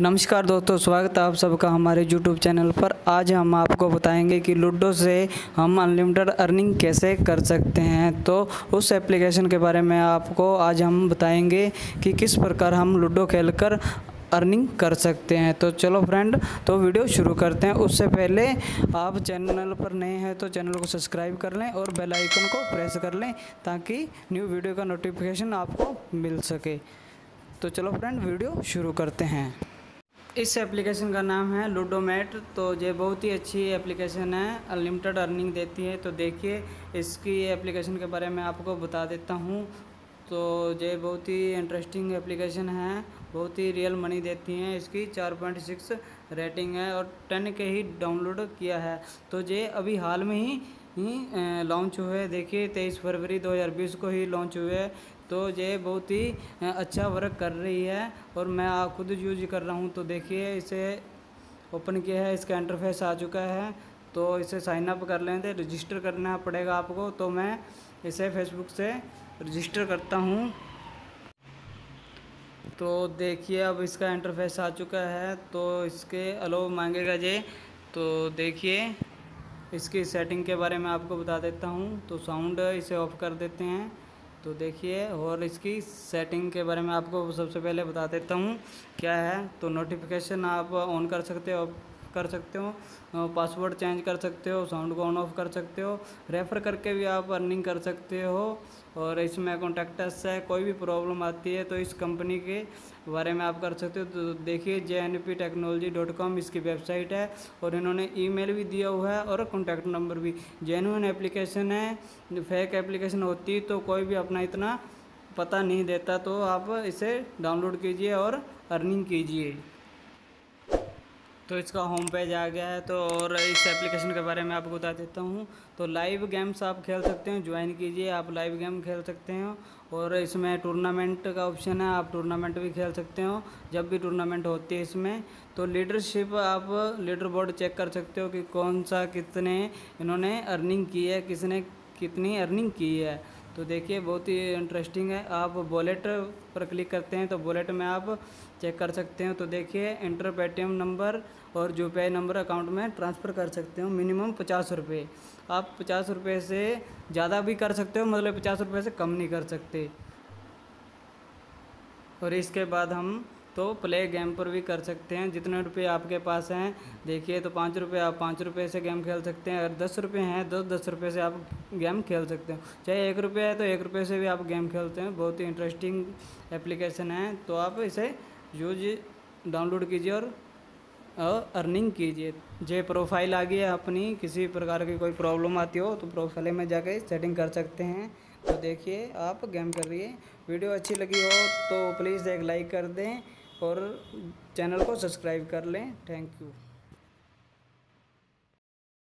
नमस्कार दोस्तों, स्वागत है आप सबका हमारे YouTube चैनल पर। आज हम आपको बताएँगे कि लूडो से हम अनलिमिटेड अर्निंग कैसे कर सकते हैं। तो उस एप्लीकेशन के बारे में आपको आज हम बताएँगे कि किस प्रकार हम लूडो खेलकर अर्निंग कर सकते हैं। तो चलो फ्रेंड तो वीडियो शुरू करते हैं। उससे पहले आप चैनल पर नए हैं तो चैनल को सब्सक्राइब कर लें और बेल आइकन को प्रेस कर लें ताकि न्यू वीडियो का नोटिफिकेशन आपको मिल सके। तो चलो फ्रेंड वीडियो शुरू करते हैं। इस एप्लीकेशन का नाम है लूडोमेट। तो ये बहुत ही अच्छी एप्लीकेशन है, अनलिमिटेड अर्निंग देती है। तो देखिए, इसकी एप्लीकेशन के बारे में आपको बता देता हूँ। तो ये बहुत ही इंटरेस्टिंग एप्लीकेशन है, बहुत ही रियल मनी देती हैं। इसकी चार पॉइंट सिक्स रेटिंग है और टेन के ही डाउनलोड किया है। तो ये अभी हाल में ही ही लॉन्च हुए देखिए, तेईस फरवरी 2020 को ही लॉन्च हुए तो ये बहुत ही अच्छा वर्क कर रही है और मैं खुद यूज़ कर रहा हूँ। तो देखिए, इसे ओपन किया है, इसका इंटरफेस आ चुका है। तो इसे साइन अप कर लें थे रजिस्टर करना पड़ेगा आपको। तो मैं इसे फेसबुक से रजिस्टर करता हूँ। तो देखिए, अब इसका इंटरफेस आ चुका है। तो इसके अलो मांगेगा जे तो देखिए, इसकी सेटिंग के बारे में आपको बता देता हूँ। तो साउंड इसे ऑफ़ कर देते हैं। तो देखिए, और इसकी सेटिंग के बारे में आपको सबसे पहले बता देता हूँ, क्या है? तो नोटिफिकेशन आप ऑन कर सकते हो। कर सकते हो पासवर्ड चेंज कर सकते हो साउंड को ऑन ऑफ़ कर सकते हो रेफ़र करके भी आप अर्निंग कर सकते हो और इसमें कॉन्टैक्टस है कोई भी प्रॉब्लम आती है तो इस कंपनी के बारे में आप कर सकते हो। तो देखिए J N P technology dot com इसकी वेबसाइट है और इन्होंने ईमेल भी दिया हुआ है और कॉन्टैक्ट नंबर भी। जेनुअन एप्लीकेशन है फेक एप्लीकेशन होती तो कोई भी अपना इतना पता नहीं देता तो आप इसे डाउनलोड कीजिए और अर्निंग कीजिए। तो इसका होम पेज आ गया है। तो और इस एप्लीकेशन के बारे में आपको बता देता हूँ। तो लाइव गेम्स आप खेल सकते हैं ज्वाइन कीजिए, आप लाइव गेम खेल सकते हैं। और इसमें टूर्नामेंट का ऑप्शन है, आप टूर्नामेंट भी खेल सकते हो, जब भी टूर्नामेंट होती है इसमें। तो लीडरशिप आप लीडर बोर्ड चेक कर सकते हो कि कौन सा कितने इन्होंने अर्निंग की है, किसने कितनी अर्निंग की है। तो देखिए, बहुत ही इंटरेस्टिंग है। आप वॉलेट पर क्लिक करते हैं तो वॉलेट में आप चेक कर सकते हो। तो देखिए इंटर पेटीएम नंबर और यूपीआई नंबर अकाउंट में ट्रांसफ़र कर सकते हो मिनिमम पचास रुपये आप पचास रुपये से ज़्यादा भी कर सकते हो मतलब पचास रुपये से कम नहीं कर सकते। और इसके बाद हम तो प्ले गेम पर भी कर सकते हैं। जितने रुपए आपके पास हैं, देखिए तो पाँच रुपये, आप पाँच रुपये से गेम खेल सकते हैं। अगर दस रुपये हैं तो दस रुपये से आप गेम खेल सकते हैं। चाहे एक रुपये है तो एक रुपये से भी आप गेम खेलते हैं। बहुत ही इंटरेस्टिंग एप्लीकेशन है। तो आप इसे यूज़ डाउनलोड कीजिए और अर्निंग कीजिए। जे प्रोफ़ाइल आ गई है अपनी। किसी प्रकार की कोई प्रॉब्लम आती हो तो प्रोफ़ाइल में जाके सेटिंग कर सकते हैं। तो देखिए, आप गेम कर रही है। वीडियो अच्छी लगी हो तो प्लीज़ एक लाइक कर दें। और चैनल को सब्सक्राइब कर लें। Thank you.